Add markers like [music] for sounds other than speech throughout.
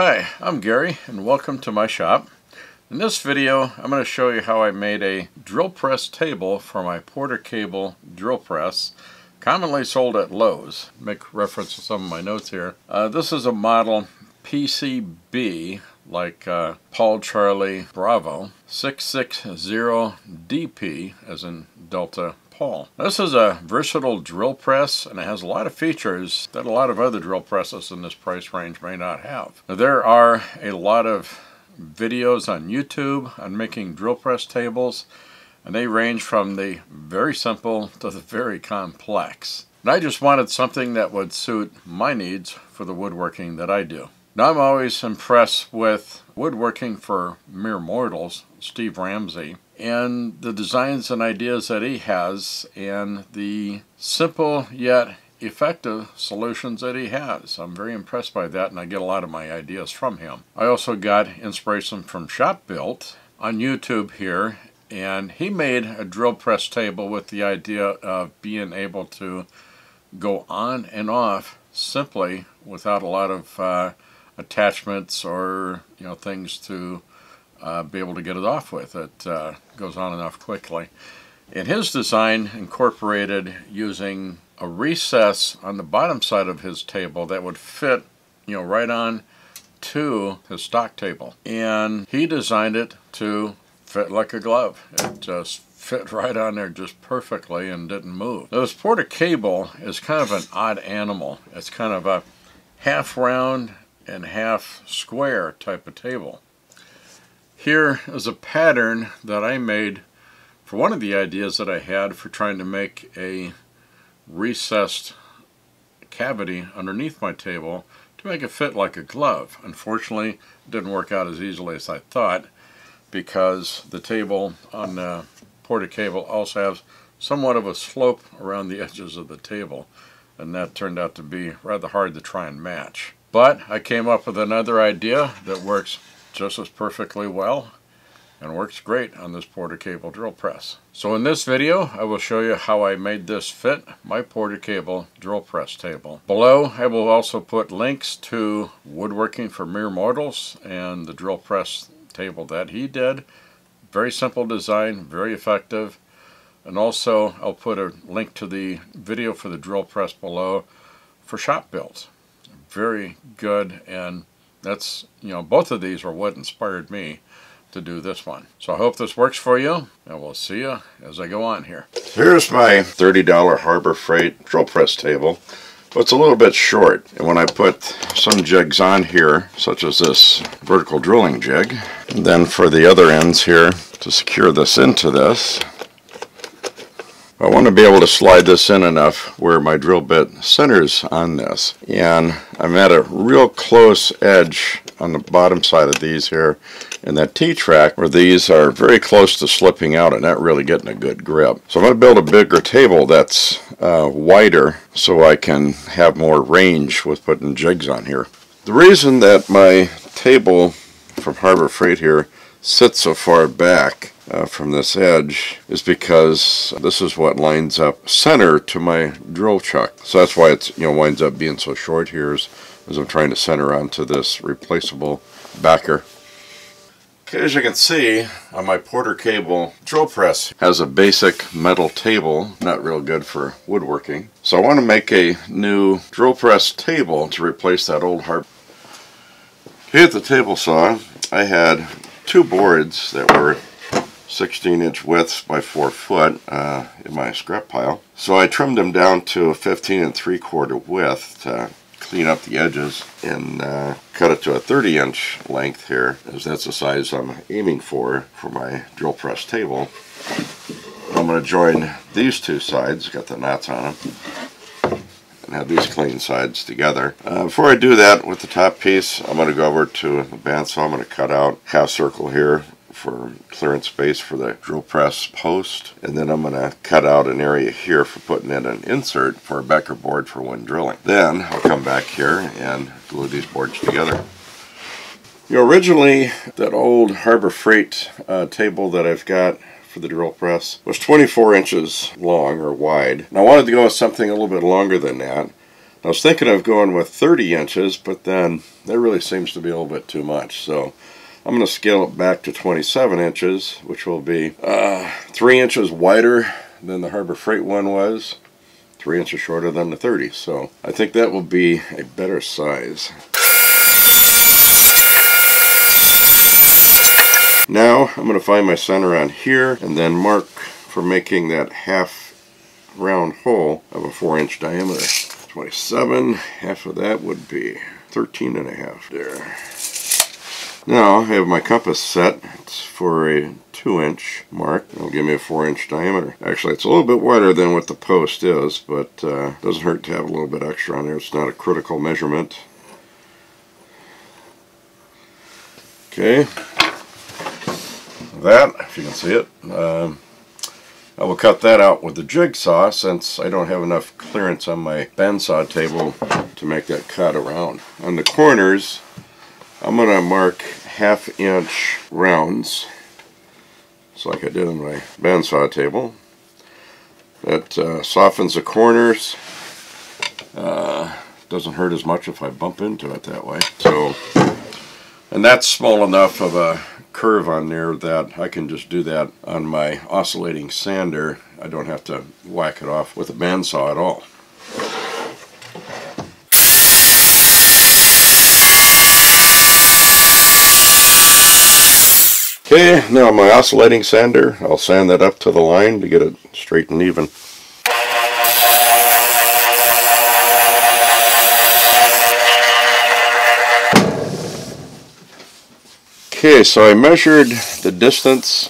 Hi, I'm Gary and welcome to my shop. In this video I'm going to show you how I made a drill press table for my Porter Cable drill press commonly sold at Lowe's. Make reference to some of my notes here. Uh, this is a model PCB like uh, Paul Charlie Bravo 660DP as in Delta Paul. This is a versatile drill press and it has a lot of features that a lot of other drill presses in this price range may not have. Now, there are a lot of videos on YouTube on making drill press tables and they range from the very simple to the very complex. And I just wanted something that would suit my needs for the woodworking that I do. Now I'm always impressed with woodworking for mere mortals, Steve Ramsey, and the designs and ideas that he has and the simple yet effective solutions that he has. I'm very impressed by that and I get a lot of my ideas from him. I also got inspiration from Shop Built on YouTube here and he made a drill press table with the idea of being able to go on and off simply without a lot of uh, attachments or you know things to uh, be able to get it off with. It uh, goes on and off quickly. In his design incorporated using a recess on the bottom side of his table that would fit, you know, right on to his stock table. And he designed it to fit like a glove. It just fit right on there just perfectly and didn't move. Now, this Porter cable is kind of an odd animal. It's kind of a half round and half square type of table. Here is a pattern that I made for one of the ideas that I had for trying to make a recessed cavity underneath my table to make it fit like a glove. Unfortunately, it didn't work out as easily as I thought because the table on the Porter cable also has somewhat of a slope around the [laughs] edges of the table and that turned out to be rather hard to try and match. But I came up with another idea that works just as perfectly well and works great on this Porter Cable drill press. So in this video I will show you how I made this fit my Porter Cable drill press table. Below I will also put links to Woodworking for Mere Mortals and the drill press table that he did. Very simple design, very effective. And also I'll put a link to the video for the drill press below for shop builds. Very good and that's, you know, both of these are what inspired me to do this one. So I hope this works for you, and we'll see you as I go on here. Here's my $30 Harbor Freight drill press table. But it's a little bit short, and when I put some jigs on here, such as this vertical drilling jig, and then for the other ends here, to secure this into this, I want to be able to slide this in enough where my drill bit centers on this. And I'm at a real close edge on the bottom side of these here in that T-track where these are very close to slipping out and not really getting a good grip. So I'm going to build a bigger table that's uh, wider so I can have more range with putting jigs on here. The reason that my table from Harbor Freight here sits so far back uh, from this edge is because this is what lines up center to my drill chuck. So that's why it you know winds up being so short here as, as I'm trying to center onto this replaceable backer. Okay, as you can see on my Porter cable drill press has a basic metal table, not real good for woodworking. So I want to make a new drill press table to replace that old hard. Here at the table saw I had two boards that were 16 inch widths by 4 foot uh, in my scrap pile. So I trimmed them down to a 15 and 3 quarter width to clean up the edges and uh, cut it to a 30 inch length here as that's the size I'm aiming for for my drill press table. I'm going to join these two sides, got the knots on them, and have these clean sides together. Uh, before I do that with the top piece, I'm going to go over to the bandsaw. I'm going to cut out half circle here for clearance space for the drill press post and then I'm going to cut out an area here for putting in an insert for a backer board for when drilling. Then I'll come back here and glue these boards together. You know, originally that old Harbor Freight uh, table that I've got for the drill press was 24 inches long or wide. And I wanted to go with something a little bit longer than that. I was thinking of going with 30 inches, but then that really seems to be a little bit too much. So I'm going to scale it back to 27 inches, which will be uh, 3 inches wider than the Harbor Freight one was, 3 inches shorter than the 30. So I think that will be a better size. Now I'm going to find my center on here and then mark for making that half round hole of a 4 inch diameter. 27, half of that would be 13 and a half there. Now I have my compass set it's for a 2 inch mark. It'll give me a 4 inch diameter. Actually it's a little bit wider than what the post is, but uh, doesn't hurt to have a little bit extra on there. It's not a critical measurement. Okay, that, if you can see it. Um, I will cut that out with the jigsaw since I don't have enough clearance on my bandsaw table to make that cut around. On the corners, I'm going to mark half inch rounds, just like I did on my bandsaw table. That uh, softens the corners. Uh, doesn't hurt as much if I bump into it that way. So, and that's small enough of a curve on there that I can just do that on my oscillating sander. I don't have to whack it off with a bandsaw at all. Okay, now my oscillating sander, I'll sand that up to the line to get it straight and even. Okay, so I measured the distance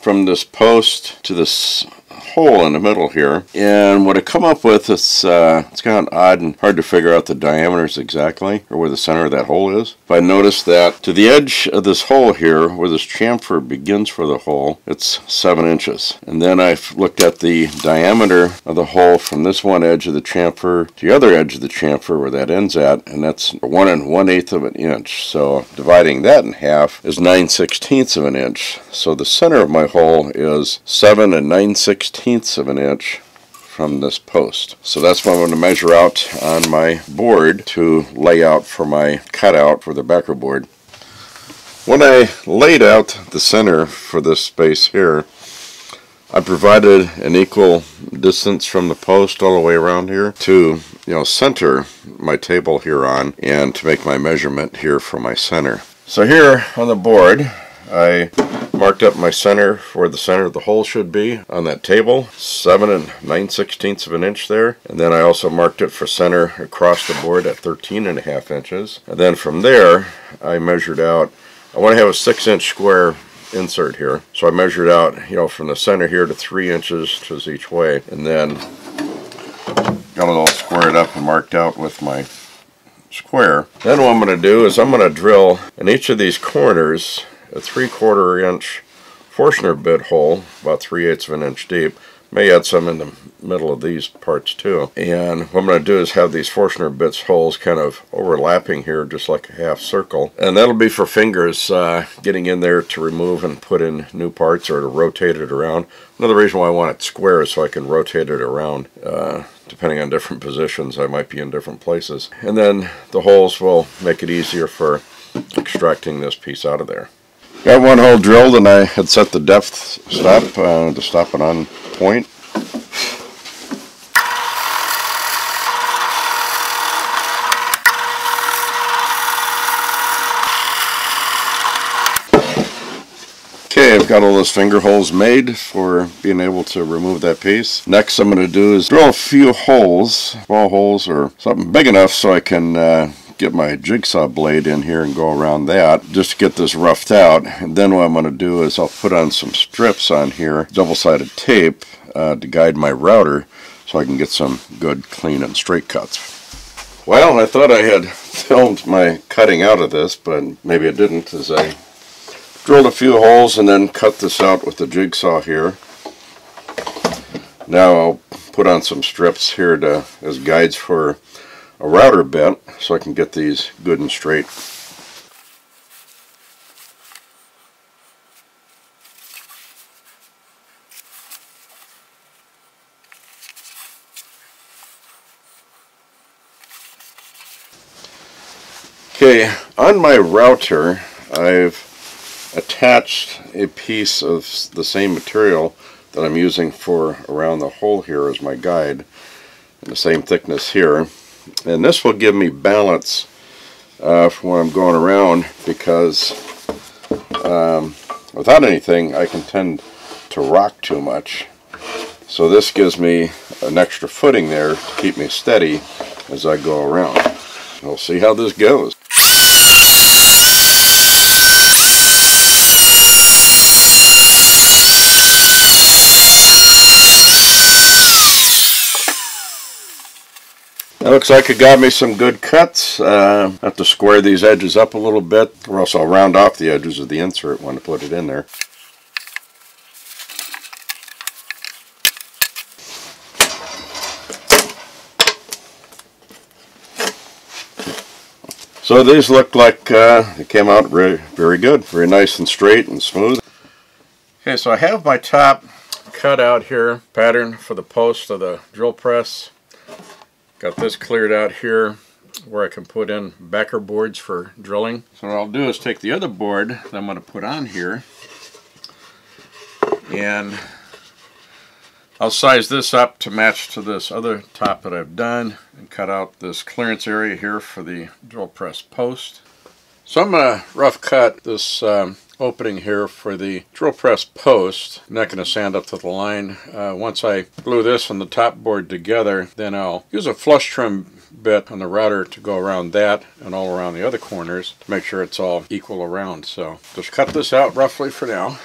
from this post to this hole in the middle here. And what I come up with is uh, it's kind of odd and hard to figure out the diameters exactly or where the center of that hole is. But I noticed that to the edge of this hole here where this chamfer begins for the hole it's seven inches. And then I looked at the diameter of the hole from this one edge of the chamfer to the other edge of the chamfer where that ends at and that's one and one eighth of an inch. So dividing that in half is nine sixteenths of an inch. So the center of my hole is seven and nine sixteenths of an inch from this post. So that's what I'm going to measure out on my board to lay out for my cutout for the backer board. When I laid out the center for this space here, I provided an equal distance from the post all the way around here to you know center my table here on and to make my measurement here for my center. So here on the board I marked up my center where the center of the hole should be on that table, 7 and 9 sixteenths of an inch there. And then I also marked it for center across the board at 13 and a half inches. And then from there, I measured out, I want to have a 6 inch square insert here. So I measured out, you know, from the center here to 3 inches to each way. And then got it all squared up and marked out with my square. Then what I'm going to do is I'm going to drill in each of these corners a three quarter inch Forstner bit hole, about 3 eighths of an inch deep. May add some in the middle of these parts too. And what I'm going to do is have these Forstner bits holes kind of overlapping here just like a half circle. And that'll be for fingers uh, getting in there to remove and put in new parts or to rotate it around. Another reason why I want it square is so I can rotate it around. Uh, depending on different positions, I might be in different places. And then the holes will make it easier for extracting this piece out of there. Got one hole drilled and I had set the depth stop uh, to stop it on point. Okay, I've got all those finger holes made for being able to remove that piece. Next I'm going to do is drill a few holes, small holes or something big enough so I can uh, get my jigsaw blade in here and go around that just to get this roughed out. And then what I'm going to do is I'll put on some strips on here, double-sided tape, uh, to guide my router so I can get some good clean and straight cuts. Well, I thought I had [laughs] filmed my cutting out of this, but maybe I didn't as I drilled a few holes and then cut this out with the jigsaw here. Now I'll put on some strips here to as guides for a router bit so I can get these good and straight. Okay, on my router, I've attached a piece of the same material that I'm using for around the hole here as my guide, and the same thickness here. And this will give me balance uh, when I'm going around because um, without anything I can tend to rock too much. So this gives me an extra footing there to keep me steady as I go around. We'll see how this goes. Looks like it got me some good cuts. Uh, have to square these edges up a little bit, or else I'll round off the edges of the insert when I put it in there. So these look like uh, they came out very, very good, very nice and straight and smooth. Okay, so I have my top cut out here, pattern for the post of the drill press. Got this cleared out here where I can put in backer boards for drilling. So what I'll do is take the other board that I'm going to put on here and I'll size this up to match to this other top that I've done and cut out this clearance area here for the drill press post. So I'm going to rough cut this um, opening here for the drill press post. I'm not going to sand up to the line. Uh, once I glue this and the top board together, then I'll use a flush trim bit on the router to go around that and all around the other corners to make sure it's all equal around. So just cut this out roughly for now.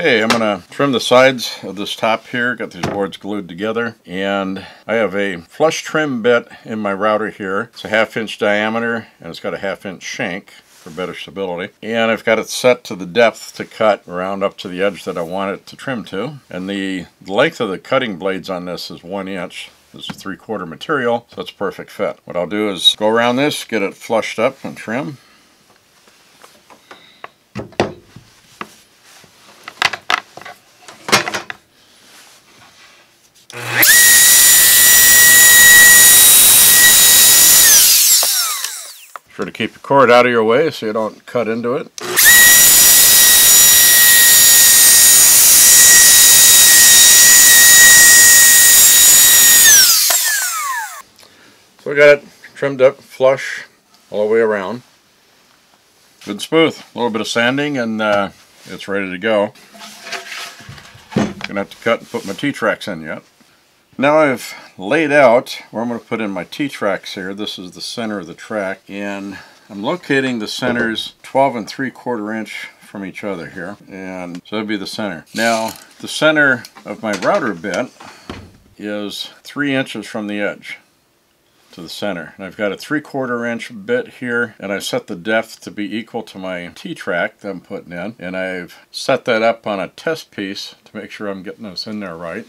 Okay, I'm going to trim the sides of this top here, got these boards glued together, and I have a flush trim bit in my router here. It's a half inch diameter, and it's got a half inch shank for better stability. And I've got it set to the depth to cut around up to the edge that I want it to trim to. And the length of the cutting blades on this is one inch. This is three quarter material, so it's a perfect fit. What I'll do is go around this, get it flushed up and trim. Sure to keep your cord out of your way so you don't cut into it. So we got it trimmed up flush all the way around. Good smooth. A little bit of sanding and uh, it's ready to go. Gonna have to cut and put my T-tracks in yet. Now I've laid out where I'm going to put in my T-tracks here. This is the center of the track and I'm locating the centers 12 and 3 quarter inch from each other here and so that'd be the center. Now the center of my router bit is 3 inches from the edge to the center. And I've got a 3 quarter inch bit here and I set the depth to be equal to my T-track that I'm putting in and I've set that up on a test piece to make sure I'm getting this in there right.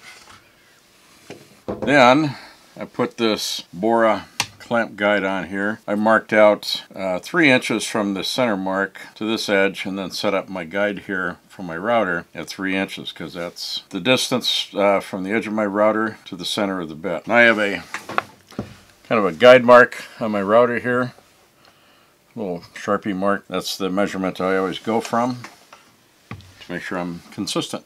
Then I put this Bora clamp guide on here. I marked out uh, three inches from the center mark to this edge and then set up my guide here for my router at three inches because that's the distance uh, from the edge of my router to the center of the bit. And I have a kind of a guide mark on my router here. A little Sharpie mark. That's the measurement I always go from to make sure I'm consistent.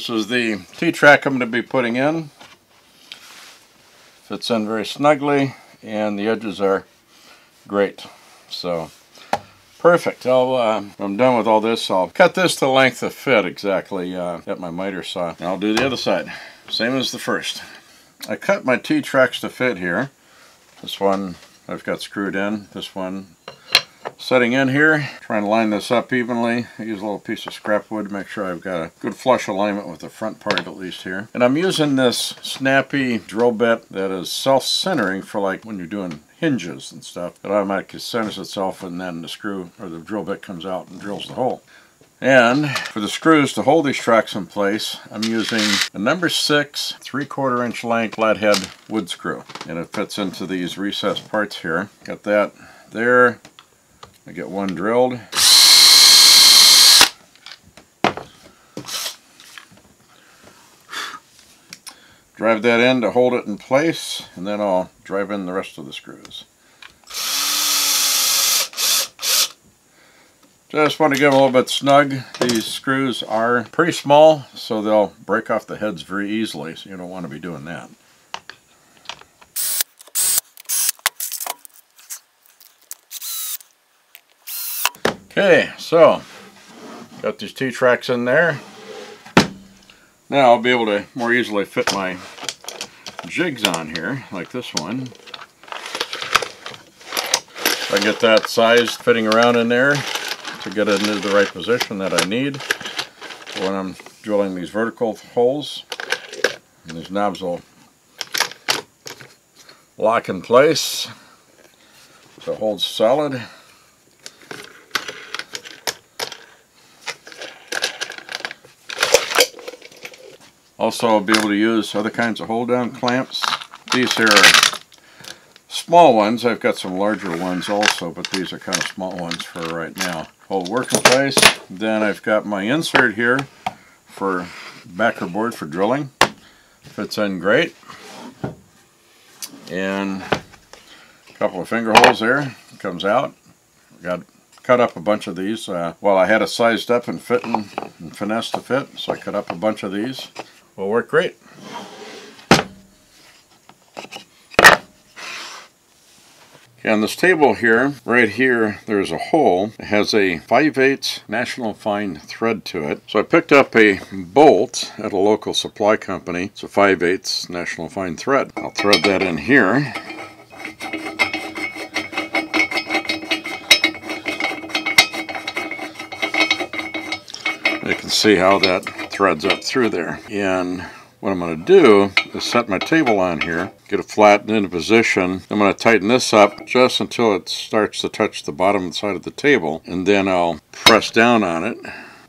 This is the T-track I'm going to be putting in. Fits in very snugly and the edges are great. So perfect. I'll, uh, I'm done with all this. I'll cut this to length of fit exactly uh, at my miter saw. And I'll do the other side. Same as the first. I cut my T-tracks to fit here. This one I've got screwed in. This one setting in here, trying to line this up evenly. I use a little piece of scrap wood to make sure I've got a good flush alignment with the front part at least here. And I'm using this snappy drill bit that is self-centering for like when you're doing hinges and stuff. It automatically centers itself and then the screw or the drill bit comes out and drills the hole. And for the screws to hold these tracks in place, I'm using a number six, three quarter inch length flathead wood screw. And it fits into these recessed parts here. Got that there, I get one drilled. Drive that in to hold it in place, and then I'll drive in the rest of the screws. Just want to get them a little bit snug. These screws are pretty small, so they'll break off the heads very easily, so you don't want to be doing that. Okay, so got these two tracks in there. Now I'll be able to more easily fit my jigs on here, like this one. I get that size fitting around in there to get it into the right position that I need when I'm drilling these vertical holes. And these knobs will lock in place so it holds solid. Also, be able to use other kinds of hold-down clamps. These here are small ones. I've got some larger ones also, but these are kind of small ones for right now. Hold work in place. Then I've got my insert here for backer board for drilling. Fits in great. And a couple of finger holes there. Comes out. Got cut up a bunch of these. Uh, well, I had it sized up and fitting and finesse to fit, so I cut up a bunch of these will work great. Okay, on this table here, right here, there's a hole. It has a 5 8 National Fine thread to it. So I picked up a bolt at a local supply company. It's a 5 8 National Fine thread. I'll thread that in here. You can see how that threads up through there. And what I'm going to do is set my table on here, get it flattened into position. I'm going to tighten this up just until it starts to touch the bottom side of the table, and then I'll press down on it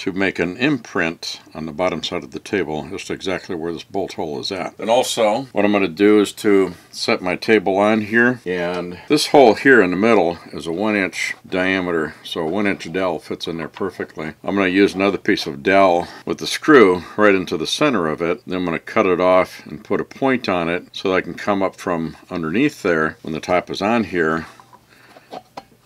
to make an imprint on the bottom side of the table, just exactly where this bolt hole is at. And also, what I'm going to do is to set my table on here, and this hole here in the middle is a one inch diameter, so a one inch dowel fits in there perfectly. I'm going to use another piece of dowel with the screw right into the center of it, then I'm going to cut it off and put a point on it so that I can come up from underneath there when the top is on here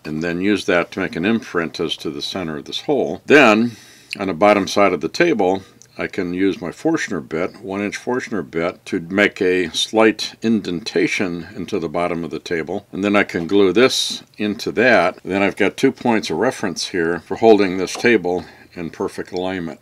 and then use that to make an imprint as to the center of this hole. Then on the bottom side of the table, I can use my Forstner bit, one inch Forstner bit, to make a slight indentation into the bottom of the table. And then I can glue this into that. Then I've got two points of reference here for holding this table in perfect alignment.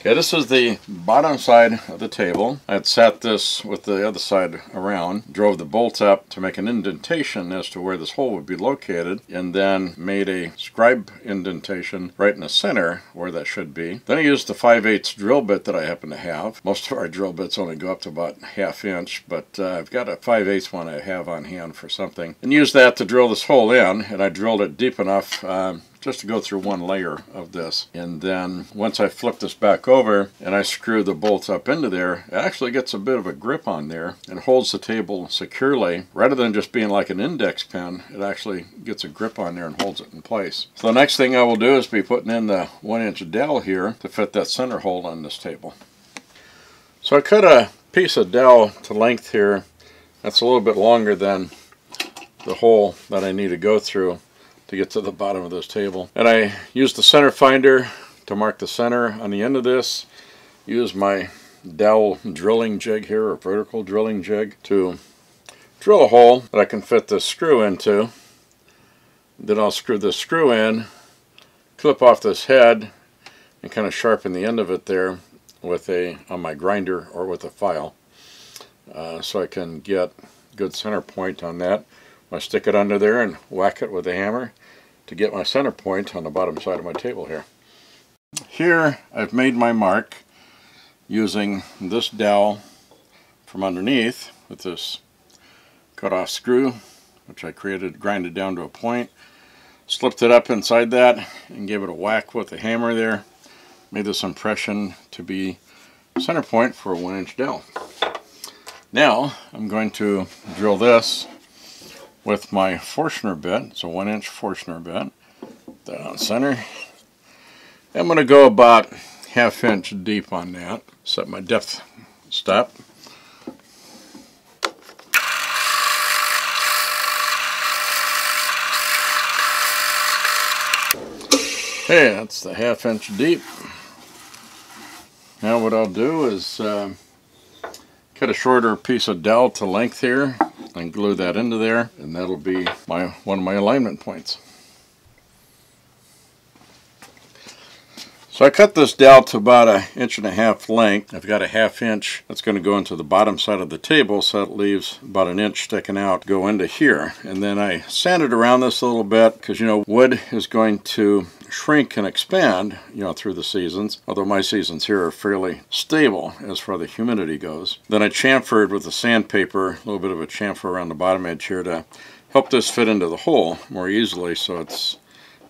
Okay, this is the bottom side of the table. I had sat this with the other side around, drove the bolt up to make an indentation as to where this hole would be located, and then made a scribe indentation right in the center where that should be. Then I used the 5 8 drill bit that I happen to have. Most of our drill bits only go up to about half inch, but uh, I've got a 5 8 one I have on hand for something. And used that to drill this hole in, and I drilled it deep enough um, just to go through one layer of this. And then once I flip this back over and I screw the bolts up into there, it actually gets a bit of a grip on there and holds the table securely. Rather than just being like an index pen, it actually gets a grip on there and holds it in place. So the next thing I will do is be putting in the one inch dowel here to fit that center hole on this table. So I cut a piece of dowel to length here that's a little bit longer than the hole that I need to go through to get to the bottom of this table. And I use the center finder to mark the center on the end of this. Use my dowel drilling jig here, or vertical drilling jig, to drill a hole that I can fit this screw into. Then I'll screw this screw in, clip off this head, and kind of sharpen the end of it there with a on my grinder or with a file. Uh, so I can get good center point on that. I stick it under there and whack it with a hammer to get my center point on the bottom side of my table here. Here I've made my mark using this dowel from underneath with this cut off screw which I created, grinded down to a point, slipped it up inside that and gave it a whack with a hammer there. Made this impression to be center point for a one inch dowel. Now I'm going to drill this with my Forstner bit. It's a one inch Forstner bit. On center. I'm going to go about half inch deep on that. Set my depth stop. Okay, that's the half inch deep. Now what I'll do is uh, cut a shorter piece of dowel to length here and glue that into there and that'll be my one of my alignment points. So I cut this dowel to about an inch and a half length. I've got a half inch that's going to go into the bottom side of the table so it leaves about an inch sticking out go into here. And then I sanded around this a little bit because you know wood is going to shrink and expand, you know, through the seasons, although my seasons here are fairly stable as far as the humidity goes. Then I chamfered with the sandpaper, a little bit of a chamfer around the bottom edge here to help this fit into the hole more easily so it's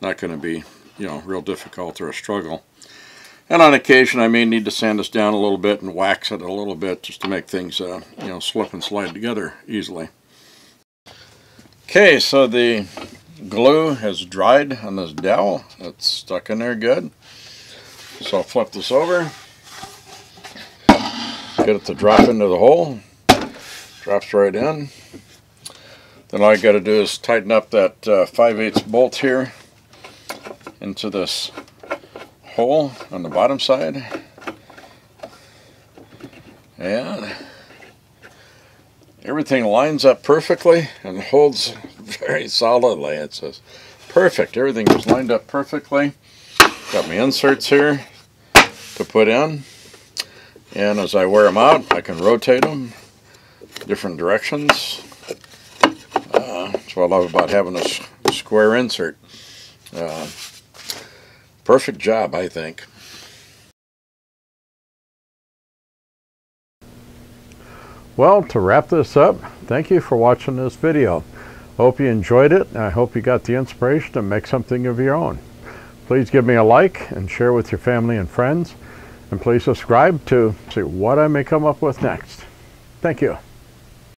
not going to be, you know, real difficult or a struggle. And on occasion I may need to sand this down a little bit and wax it a little bit just to make things, uh, you know, slip and slide together easily. Okay, so the glue has dried on this dowel. It's stuck in there good. So I'll flip this over. Get it to drop into the hole. Drops right in. Then all I got to do is tighten up that uh, 5 8 bolt here into this hole on the bottom side. And everything lines up perfectly and holds very solidly. It says perfect. Everything is lined up perfectly. Got my inserts here to put in. And as I wear them out, I can rotate them different directions. Uh, that's what I love about having a square insert. Uh, perfect job, I think. Well, to wrap this up, thank you for watching this video. Hope you enjoyed it. I hope you got the inspiration to make something of your own. Please give me a like and share with your family and friends. And please subscribe to see what I may come up with next. Thank you.